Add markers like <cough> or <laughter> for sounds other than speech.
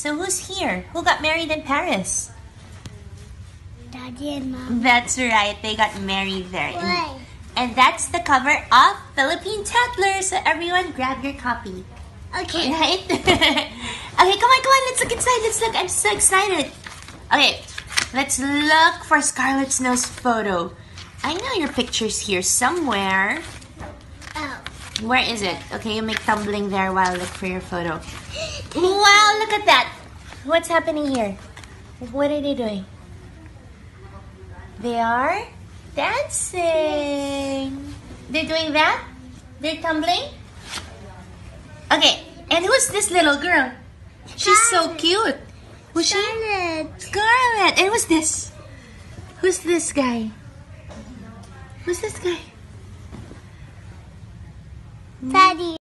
So who's here? Who got married in Paris? Daddy and mom. That's right. They got married there. And, Why? and that's the cover of Philippine Tatler. So everyone grab your copy. Okay. Right? <laughs> okay, come on, come on. Let's look inside. Let's look. I'm so excited. Okay, let's look for Scarlet Snow's photo. I know your picture's here somewhere. Where is it? Okay, you make tumbling there while I look for your photo. <gasps> Wow, look at that. What's happening here? What are they doing? They are dancing. They're doing that? They're tumbling? Okay, and who's this little girl? She's so cute. Who's she? Charlotte. Scarlet. And who's this? Who's this guy? Who's this guy? Daddy.